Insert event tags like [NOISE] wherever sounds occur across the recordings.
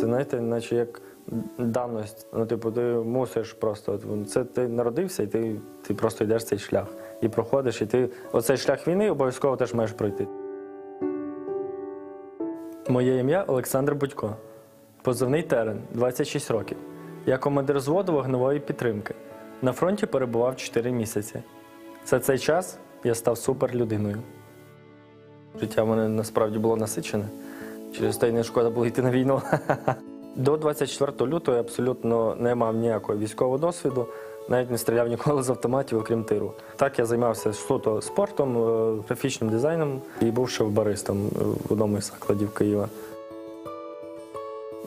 Це знаєте, наче як даність. Ну, типу, ти мусиш просто. Це ти народився, і ти, ти просто йдеш цей шлях. І проходиш, і ти оцей шлях війни обов'язково теж маєш пройти. Моє ім'я Олександр Будько. Позивний терен, 26 років. Я командир зводу вогневої підтримки. На фронті перебував 4 місяці. За цей час я став суперлюдиною. Життя в мене насправді було насичене. Через те й не шкода було йти на війну. [LAUGHS] До 24 лютого я абсолютно не мав ніякого військового досвіду, навіть не стріляв ніколи з автоматів, окрім тиру. Так я займався суто спортом, е, графічним дизайном і був шеф-баристом е, в одному із закладів Києва.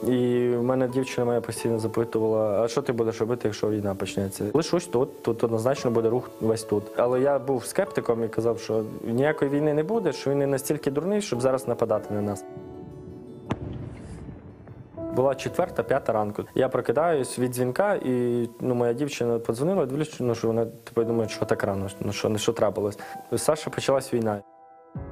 І в мене дівчина моя постійно запитувала, а що ти будеш робити, якщо війна почнеться? Лишусь тут, тут однозначно буде рух весь тут. Але я був скептиком і казав, що ніякої війни не буде, що він не настільки дурний, щоб зараз нападати на нас. Була четверта, п'ята ранку. Я прокидаюсь від дзвінка, і ну, моя дівчина подзвонила, дивлюсь, ну, що вона типу, думає, що так рано, ну що, що трапилось. Саша почалась війна.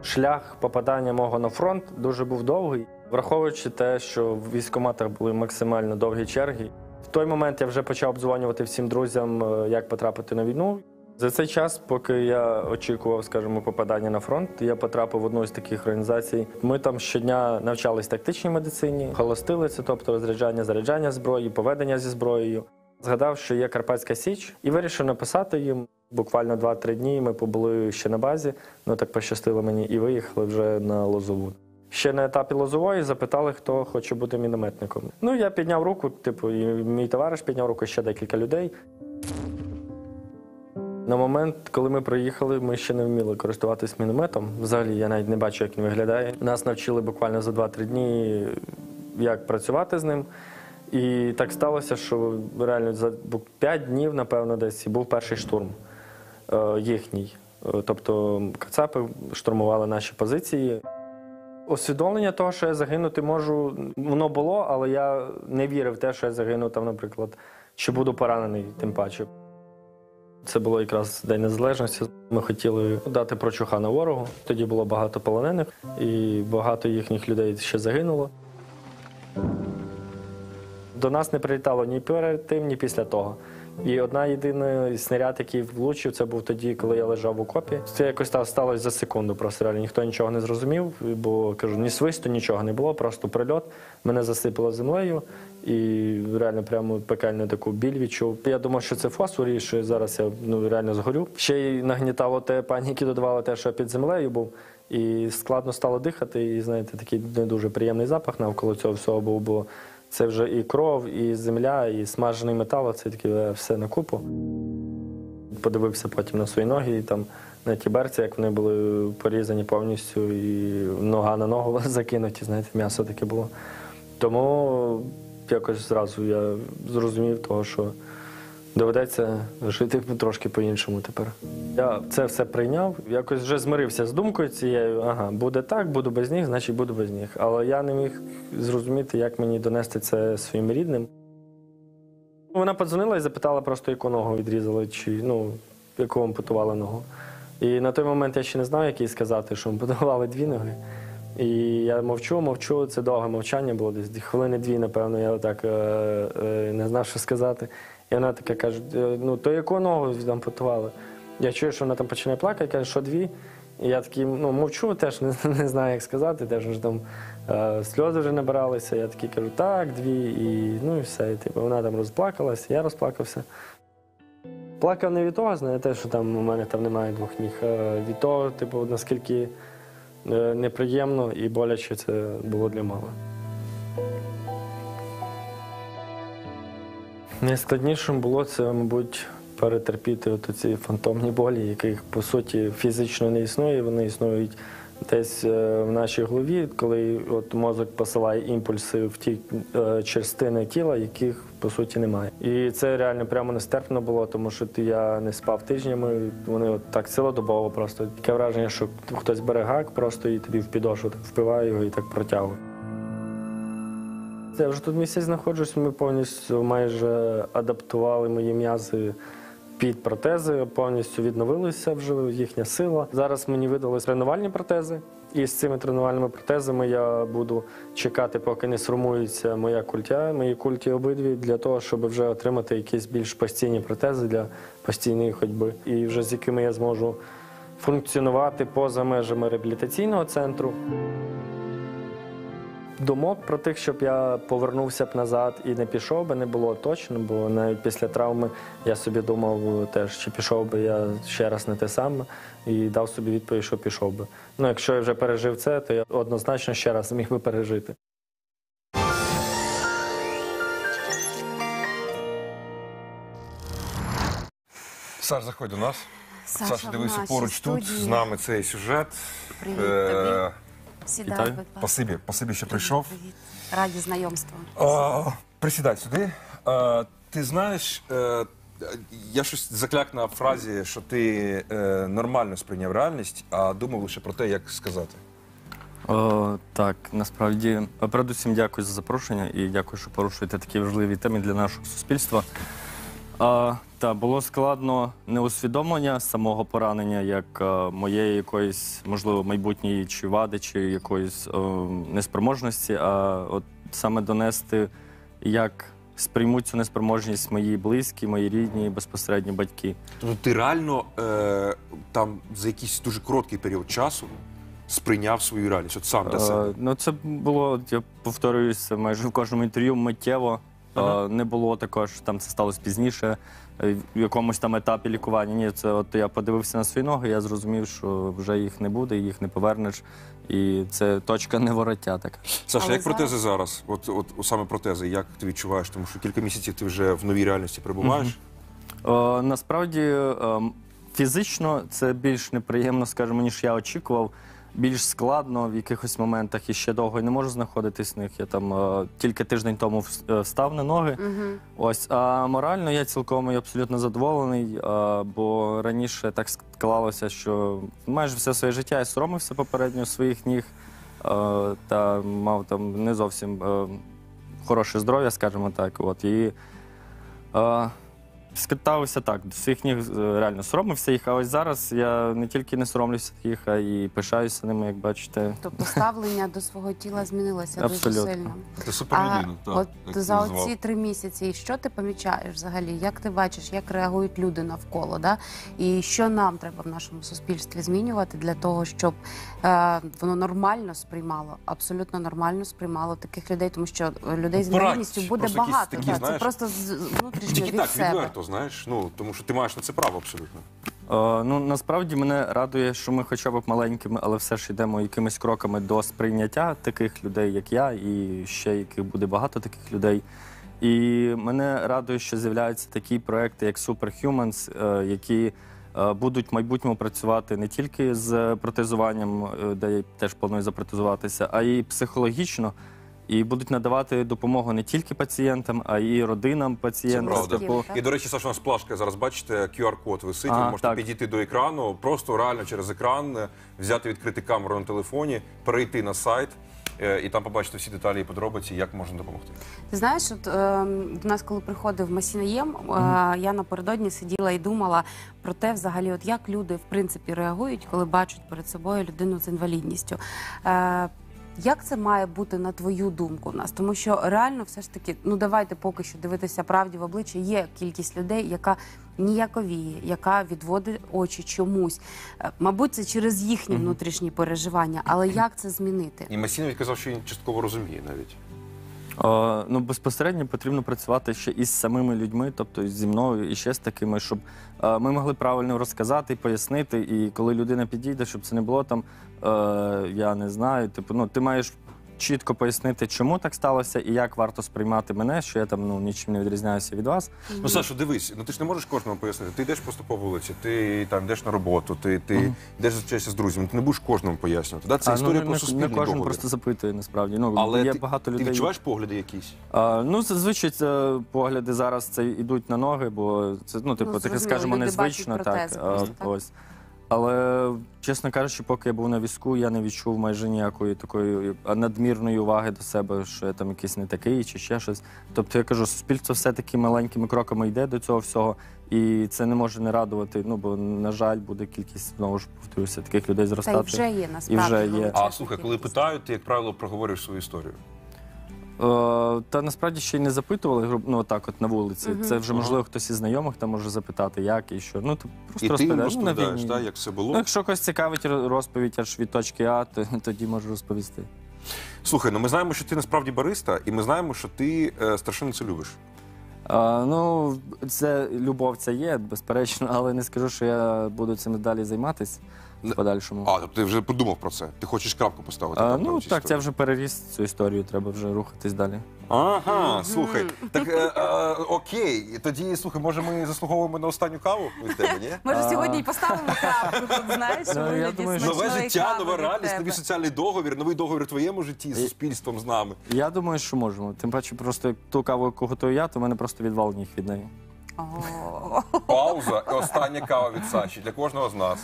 Шлях попадання мого на фронт дуже був довгий, враховуючи те, що в військкоматах були максимально довгі черги. В той момент я вже почав обдзвонювати всім друзям, е, як потрапити на війну. За цей час, поки я очікував, скажімо, попадання на фронт, я потрапив в одну з таких організацій. Ми там щодня навчались тактичній медицині, холостилиці, тобто розряджання, заряджання зброї, поведення зі зброєю. Згадав, що є Карпатська Січ, і вирішив написати їм. Буквально 2-3 дні ми побули ще на базі, ну так пощастило мені, і виїхали вже на Лозову. Ще на етапі Лозової запитали, хто хоче бути мінометником. Ну, я підняв руку, типу, і мій товариш підняв руку, ще декілька людей. На момент, коли ми приїхали, ми ще не вміли користуватись мінометом. Взагалі я навіть не бачу, як він виглядає. Нас навчили буквально за 2-3 дні, як працювати з ним. І так сталося, що реально за 5 днів, напевно, десь був перший штурм е, їхній. Е, Тобто кацапи штурмували наші позиції. Усвідомлення того, що я загинути можу, воно було, але я не вірив в те, що я загину там, наприклад, чи буду поранений, тим паче. Це було якраз День Незалежності. Ми хотіли дати прочухана ворогу. Тоді було багато полонених, і багато їхніх людей ще загинуло. До нас не прилітало ні перед тим, ні після того. І одна єдина снаряд, який влучив, це був тоді, коли я лежав в окопі. Це якось так сталося за секунду. Просто реально ніхто нічого не зрозумів, бо кажу, ні свисту, нічого не було, просто прильот. Мене засипало землею і реально прямо пекельну таку біль відчув. Я думав, що це фосфор, і що зараз я ну реально згорю. Ще й нагнітало те паніки, додавало те, що я під землею був. І складно стало дихати, і знаєте, такий не дуже приємний запах навколо цього всього був, бо це вже і кров, і земля, і смажений метал, це таке все на купу. Подивився потім на свої ноги, і там на ті берці, як вони були порізані повністю, і нога на ногу [LAUGHS] закинуті, знаєте, м'ясо таке було. Тому якось зразу я зрозумів того, що доведеться жити трошки по-іншому тепер. Я це все прийняв, якось вже змирився з думкою цією, ага, буде так, буду без них, значить буду без них. Але я не міг зрозуміти, як мені донести це своїм рідним. Вона подзвонила і запитала просто, яку ногу відрізали, чи ну, яку ампутували ногу. І на той момент я ще не знав, як їй сказати, що ампутували дві ноги. І я мовчу, мовчу, це довге мовчання було десь хвилини дві, напевно, я отак е, е, не знав, що сказати. І вона така каже: «Е, ну то яку ногу ампутували? Я чую, що вона там починає плакати, каже, що дві. І я такий ну, мовчу, теж не, [LAUGHS] не знаю, як сказати, теж вже там е, сльози вже набиралися. Я такий кажу, так, дві, і ну і все. І, типу, вона там розплакалася, я розплакався. Плакав не від того, знаєте, що там у мене там немає двох ніг, а від того, типу, наскільки е, неприємно і боляче це було для мами. Найскладнішим було це, мабуть, перетерпіти от ці фантомні болі, яких по суті фізично не існує. Вони існують десь е, в нашій голові, коли от мозок посилає імпульси в ті е, частини тіла, яких по суті немає. І це реально прямо нестерпно було, тому що я не спав тижнями. Вони от так цілодобово просто таке враження, що хтось бере гак просто і тобі в підошву впиває його і так протягує. Я вже тут місяць знаходжусь, ми повністю майже адаптували мої м'язи під протези, повністю відновилися вже їхня сила. Зараз мені видали тренувальні протези. І з цими тренувальними протезами я буду чекати, поки не сформується моя культя, мої культі обидві, для того, щоб вже отримати якісь більш постійні протези для постійної ходьби, і вже з якими я зможу функціонувати поза межами реабілітаційного центру. Думок про тих, щоб я повернувся б назад і не пішов би, не було точно, бо навіть після травми я собі думав теж, чи пішов би я ще раз не те саме, і дав собі відповідь, що пішов би. Ну, якщо я вже пережив це, то я однозначно ще раз міг би пережити. Саш, заходь до нас. Саша, Саша, дивися поруч тут з нами цей сюжет. Привіт Е, тобі. Сідай, Вітаю. будь ласка. Спасибі, спасибі, що прийшов. Привіт. Раді знайомству. А, присідай сюди. А, ти знаєш, е, я щось закляк на фразі, що ти е, нормально сприйняв реальність, а думав лише про те, як сказати. О, так, насправді, передусім дякую за запрошення і дякую, що порушуєте такі важливі теми для нашого суспільства. А, та було складно не усвідомлення самого поранення, як е, моєї якоїсь, можливо, майбутньої чи вади, чи якоїсь е, неспроможності, а от саме донести, як сприймуть цю неспроможність мої близькі, мої рідні, безпосередні батьки. Тобто ти реально е, там за якийсь дуже короткий період часу сприйняв свою реальність, от сам для себе. Е, Ну, це було, от я повторююся, майже в кожному інтерв'ю миттєво. Ага. Е, Не було також, там це сталося пізніше, е, в якомусь там етапі лікування. Ні, це от я подивився на свої ноги, я зрозумів, що вже їх не буде, їх не повернеш. І це точка невороття така. Саша, Але як протези зараз? От, от, саме протези, як ти відчуваєш? Тому що кілька місяців ти вже в новій реальності перебуваєш. Е, Насправді е, фізично це більш неприємно, скажімо, ніж я очікував. Більш складно в якихось моментах і ще довго не можу знаходитись в них. Я там е, тільки тиждень тому вс- е, встав на ноги. Угу. Ось, а морально я цілком і абсолютно задоволений, а, бо раніше так склалося, що майже все своє життя я соромився попередньо своїх ніг а, та мав там не зовсім е, хороше здоров'я, скажімо так. От, і а, скатався так, до своїх ніг е, реально соромився їх, а ось зараз я не тільки не соромлюся їх, а і пишаюся ними, як бачите. Тобто ставлення до свого тіла змінилося дуже сильно. Ти суперлюдина, так. от як ти за назвав. оці три місяці, що ти помічаєш взагалі? Як ти бачиш, як реагують люди навколо? Да? І що нам треба в нашому суспільстві змінювати для того, щоб е, воно нормально сприймало, абсолютно нормально сприймало таких людей, тому що людей з Ну, інвалідністю буде просто якісь багато. такі, да. Це знаєш, просто з- з- внутрішньо Тільки від так, себе. відверто, знаєш. Ну, тому що ти маєш на це право абсолютно. Е, Ну насправді мене радує, що ми хоча б маленькими, але все ж йдемо якимись кроками до сприйняття таких людей, як я, і ще яких буде багато таких людей. І мене радує, що з'являються такі проекти, як Superhumans, е, які е, будуть в майбутньому працювати не тільки з протезуванням, е, де я теж планую запротезуватися, а й психологічно. І будуть надавати допомогу не тільки пацієнтам, а й родинам пацієнтів. правда. Типу, І, до речі, Саша, у нас плашка зараз бачите, QR-код висить, Ага, ви можете так. підійти до екрану, просто реально через екран е, взяти, відкрити камеру на телефоні, перейти на сайт е, і там побачити всі деталі і подробиці, як можна допомогти. Ти знаєш, от е, до нас, коли приходив Масінаєм, е, я напередодні сиділа і думала про те, взагалі, от як люди в принципі реагують, коли бачать перед собою людину з інвалідністю. Е, як це має бути на твою думку в нас? Тому що реально, все ж таки, ну давайте поки що дивитися правді в обличчя. Є кількість людей, яка ніяковіє, яка відводить очі чомусь. Е, Мабуть, це через їхні внутрішні переживання. Але як це змінити? І Масінович казав, що він частково розуміє навіть. Е, Ну, безпосередньо потрібно працювати ще із самими людьми, тобто зі мною і ще з такими, щоб е, ми могли правильно розказати, пояснити. І коли людина підійде, щоб це не було там, е, я не знаю. Типу, ну ти маєш чітко пояснити, чому так сталося і як варто сприймати мене, що я там ну нічим не відрізняюся від вас. Ну, Саша, дивись, ну ти ж не можеш кожному пояснити. Ти йдеш просто по вулиці, ти там йдеш на роботу, ти, ти йдеш зустрічаєшся з друзями. Ти не будеш кожному пояснювати. Да? Це А, історія ну, про не, суспільний не кожен просто запитує насправді. Ну Але є ти, багато ти людей. відчуваєш погляди якісь? А, ну, зазвичай це погляди зараз це йдуть на ноги, бо це ну, типу, таке зрозуміло, скажімо, люди незвично. бачать Так, протези а, просто, так. ось. Але, чесно кажучи, поки я був на візку, я не відчув майже ніякої такої надмірної уваги до себе, що я там якийсь не такий чи ще щось. Тобто я кажу, суспільство все-таки маленькими кроками йде до цього всього, і це не може не радувати. Ну бо, на жаль, буде кількість знову ж повторюся, таких людей Та й зростати. вже є насправді. вже є. А слухай, коли питають, ти, як правило, проговорюєш свою історію. Е, Та насправді ще й не запитували ну так, от на вулиці. Це вже можливо хтось із знайомих там може запитати, як і що. Ну просто І ти їм розповідаєш. Ну, на розповідаєш, війні. так, як все було. Ну, якщо когось цікавить роз- розповідь аж від точки А, то [LAUGHS] тоді можу розповісти. Слухай, ну ми знаємо, що ти насправді бариста, і ми знаємо, що ти е, страшенно це любиш. А, ну, це любов це є, безперечно, [LAUGHS] але не скажу, що я буду цим далі займатися в подальшому. А, тобто ти вже подумав про це. Ти хочеш крапку поставити. А, там, ну на цій так, це історії. вже переріс цю історію, треба вже рухатись далі. Ага, слухай. Так е, е, окей. Тоді слухай, може ми заслуговуємо на останню каву від тебе, ні? [LAUGHS] Може, сьогодні і поставимо крапку тут, знаєш, Ну, я вигляді думаю, що- Нове смачної життя, кави нова від реальність, тебе. новий соціальний договір, новий договір у твоєму житті з суспільством з нами. Я думаю, що можемо. Тим паче, просто як ту каву, яку готую я, то в мене просто відвал ніг від неї. Пауза і остання кава від Саші для кожного з нас.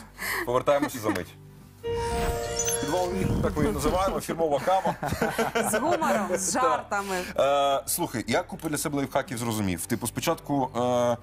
Повертаємося за мить. Так ми її називаємо, фірмова кава. З гумором, з жартами. Е, слухай, я купу для себе лайфхаків зрозумів. Типу, спочатку е, е,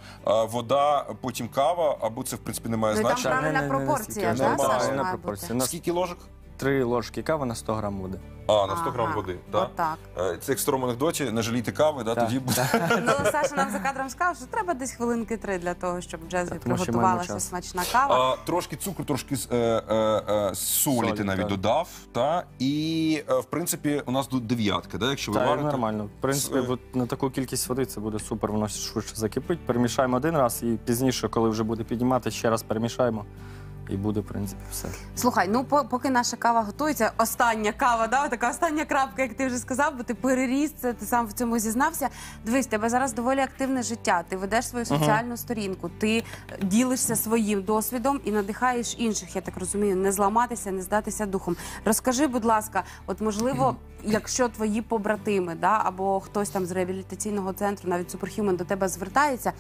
вода, потім кава, або це в принципі не має Ну і там значення. правильна пропорція, настільки. Саша, правильна має пропорція. бути? У нас Скільки ложок? Три ложки кави на 100 грам води. А, на 100 грам Ага, води. Так? Отак. Е, Це як в старому анекдоті, не жалійте кави, да, Так, тоді буде. [LAUGHS] Ну, Саша нам за кадром сказав, що треба десь хвилинки три для того, щоб в джезві Так, тому що маємо приготувалася час. смачна кава. А, трошки цукру, трошки е, е, е, солі, Солі, ти навіть так. додав. Та? І, е, в принципі, у нас тут дев'ятка, да, якщо ви Так, варите. нормально. В принципі, С- от на таку кількість води це буде супер, воно швидше закипить. Перемішаємо один раз і пізніше, коли вже буде піднімати, ще раз перемішаємо. І буде, в принципі, все. Слухай, ну по- поки наша кава готується, остання кава, да, така остання крапка, як ти вже сказав, бо ти переріс це, ти сам в цьому зізнався. Дивись, в тебе зараз доволі активне життя. Ти ведеш свою соціальну сторінку, ти е, ділишся своїм досвідом і надихаєш інших. Я так розумію, не зламатися, не здатися духом. Розкажи, будь ласка, от можливо, якщо твої побратими, да, або хтось там з реабілітаційного центру, навіть Superhumans до тебе звертається.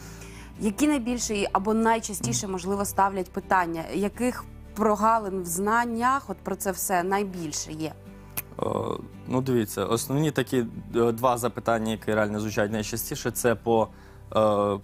Які найбільше або найчастіше можливо ставлять питання, яких прогалин в знаннях, от про це все найбільше є? Е, Ну, дивіться, основні такі е, два запитання, які реально звучать найчастіше, це по е,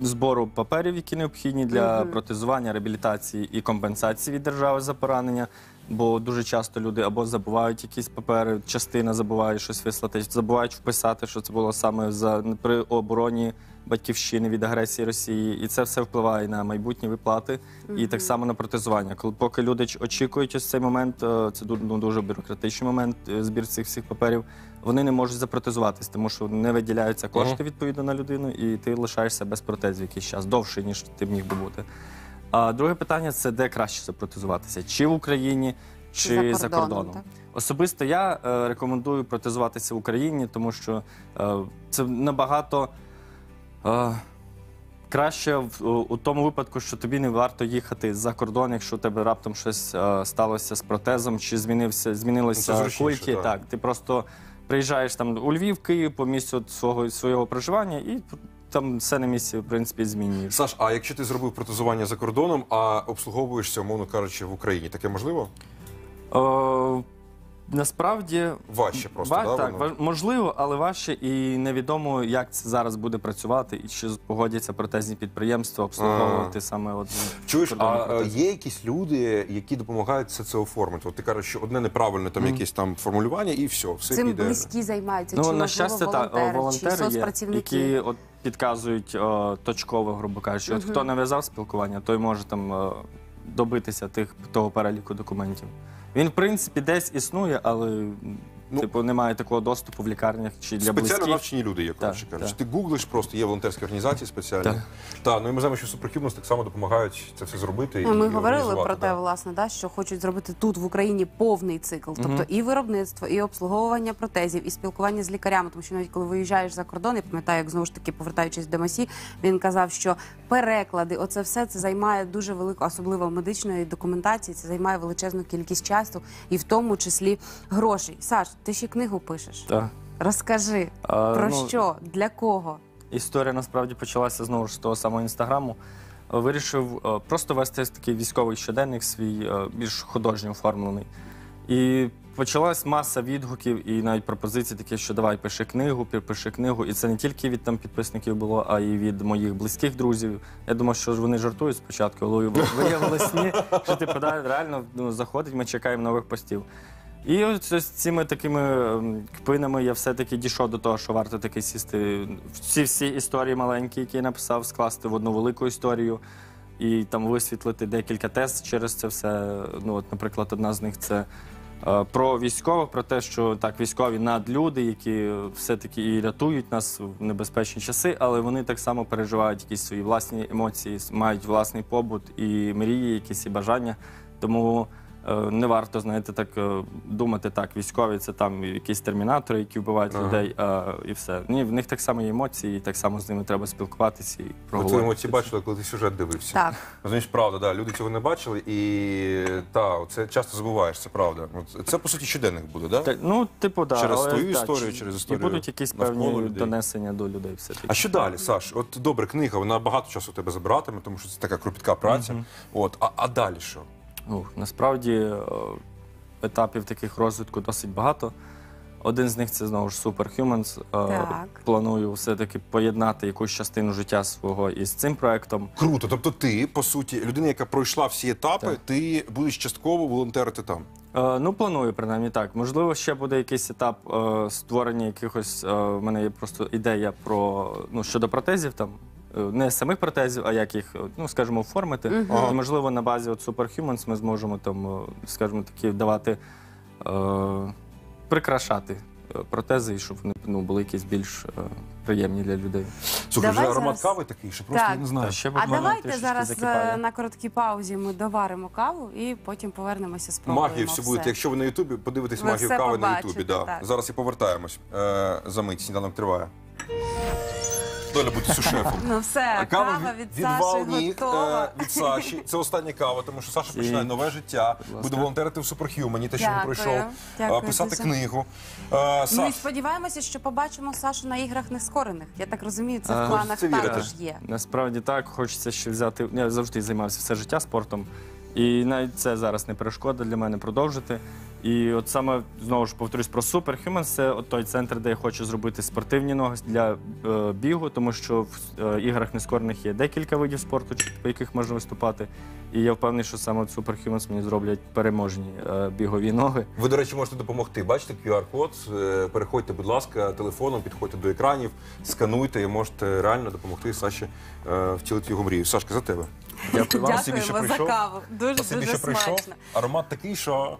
збору паперів, які необхідні для Мгм. протезування, реабілітації і компенсації від держави за поранення. Бо дуже часто люди або забувають якісь папери, частина забуває щось вислати, забувають вписати, що це було саме за при обороні батьківщини від агресії Росії, і це все впливає на майбутні виплати і так само на протезування. Коли поки люди очікують ось цей момент, е, це ну, дуже бюрократичний момент е, збір цих всіх паперів. Вони не можуть запротезуватись, тому що не виділяються кошти відповідно на людину, і ти лишаєшся без протезів якийсь час довше, ніж ти б міг би бути. А друге питання це де краще запротезуватися? Чи в Україні, чи, За за кордоном, кордоном? так. Особисто я е, рекомендую протезуватися в Україні, тому що е, це набагато е, краще в, у, тому випадку, що тобі не варто їхати за кордон, якщо у тебе раптом щось е, сталося з протезом, чи змінився, Ну, змінилися зручніше, кульки. так. Так, ти просто приїжджаєш там у Львів, Київ по місцю свого, свого проживання і там все на місці, в принципі, змінюєш. Саш, а якщо ти зробив протезування за кордоном, а обслуговуєшся, умовно кажучи, в Україні, таке можливо? Е, насправді Важче просто, Ва- да, так, воно? ва- можливо, але важче і невідомо, як це зараз буде працювати, і чи погодяться протезні підприємства обслуговувати саме от Чуєш, а е, протези. є якісь люди, які допомагають все це оформити? От ти кажеш, що одне неправильне там якесь там формулювання, і все, все Цим піде. близькі займаються. Ну, чи, на можливо, щастя, так, волонтери, волонтери чи є, соцпрацівники? які от підказують о, точково, грубо кажучи. От хто нав'язав спілкування, той може там е, добитися тих того переліку документів. Він, в принципі, десь існує, але Ну, типу немає такого доступу в лікарнях чи для Спеціально близьких. навчені люди, як коротше Так, кажучи. Ти гуглиш просто, є волонтерські організації спеціальні. Так. Так, ну і ми знаємо, що Superhumans так само допомагають це все зробити. Ну, Ми і говорили організувати, про те, да. власне, да, що хочуть зробити тут в Україні повний цикл, тобто і виробництво, і обслуговування протезів, і спілкування з лікарями. Тому що навіть коли виїжджаєш за кордон, я пам'ятаю, як знову ж таки повертаючись до Масі, він казав, що переклади, оце все це займає дуже велику, особливо медичної документації. Це займає величезну кількість часу, і в тому числі грошей. Саш, ти ще книгу пишеш. Так. Розкажи А, про ну, що, для кого? Історія насправді почалася знову ж з того самого інстаграму. вирішив е, просто вести такий військовий щоденник свій, е, більш художньо оформлений. І почалась маса відгуків і навіть пропозицій такі, що давай пиши книгу, пи- пиши книгу. І це не тільки від там підписників було, а й від моїх близьких друзів. Я думав, що ж вони жартують спочатку, але виявилось ні, що типу, да, реально ну, заходить, ми чекаємо нових постів. І ось з цими такими ем, кпинами я все-таки дійшов до того, що варто таки сісти ці всі історії маленькі, які я написав, скласти в одну велику історію і там висвітлити декілька тез через це все. Ну, от, наприклад, одна з них це е, про військових, про те, що так, військові надлюди, які все-таки і рятують нас в небезпечні часи, але вони так само переживають якісь свої власні емоції, мають власний побут і мрії, якісь і бажання. Тому не варто, знаєте, так е, думати, так, військові це там якісь термінатори, які вбивають Ага. людей, а, і все. Ні, в них так само є емоції, і так само з ними треба спілкуватися і Ви твої проговорити. емоції бачили, коли ти сюжет дивився. Так. Розумієш, правда, да. Люди цього не бачили, і та, це часто забуваєш, це правда. Це, по суті, щоденник буде, да? Так, ну, типу, да, Через але, твою да, історію, через історію І будуть якісь певні людей. донесення до людей все-таки. А що далі, Саш? От добре, книга, вона багато часу у тебе забиратиме, тому що це така кропітка праця. От, а, а далі що? Ну, насправді е, етапів таких розвитку досить багато. Один з них це знову ж Superhumans. Е, Так. Планую все-таки поєднати якусь частину життя свого із цим проектом. Круто. Тобто ти, по суті, людина, яка пройшла всі етапи, Так. ти будеш частково волонтерити там. Е, ну, планую, принаймні так. Можливо, ще буде якийсь етап е, створення якихось. Е, в мене є просто ідея про ну, щодо протезів там. Е, Не самих протезів, а як їх, е, ну скажімо, оформити. І, можливо, на базі от Superhumans ми зможемо там, е, скажімо, такі давати, е, прикрашати е, протези, і щоб вони ну, були якісь більш е, приємні для людей. Слухай, Давай вже аромат зараз- кави такий, що просто Так. я не знаю. Та ще А буквально давайте трішечки зараз закипає. е, на короткій паузі ми доваримо каву і потім повернемося спробуємо Магію всі все. будуть. Якщо ви на Ютубі, подивитесь Ви магію все кави на побачите, Ютубі. Да. так. Зараз і повертаємось. Е, за мить сніданок триває. Доля бути сушефом. Ну все, кава, від, Саші Валніх, готова. е, від Саші. Це остання кава, тому що Саша починає нове життя. Буде волонтерити в Superhuman, те, що він Дякую. пройшов, Дякую е, писати дуже. книгу. Е, Ну і Саш, сподіваємося, що побачимо Сашу на іграх нескорених. Я так розумію, це в планах хочеться вірити. також є. Насправді так, хочеться ще взяти. Я завжди займався все життя спортом, і навіть це зараз не перешкода для мене продовжити. І от саме знову ж повторюсь про Superhumans, це той центр, де я хочу зробити спортивні ноги для е, бігу, тому що в е, іграх нескорених є декілька видів спорту, по яких можна виступати. І я впевнений, що саме от Superhumans мені зроблять переможні е, бігові ноги. ви, до речі, можете допомогти. Бачите QR-код, е, переходьте, будь ласка, телефоном, підходьте до екранів, скануйте і можете реально допомогти Саші е, втілити його мрію. Сашка, за тебе. Дякую вам. Спасибі, що Дякуємо за прийшов. каву. Дуже Спасибі, дуже що прийшов. смачно. Аромат такий, що